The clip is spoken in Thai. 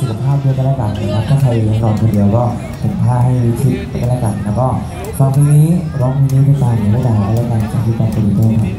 สุขภาพด้วยกันแล้วกันนะครับถ้าใครนอนคนเดียวก็ผมพาให้คิดกันแล้วกัน แล้วก็ฟังเพลงนี้ร้องเพลงนี้ไปตามหนูไม่ได้แล้วกันจากที่ตารเป็นต้นครับ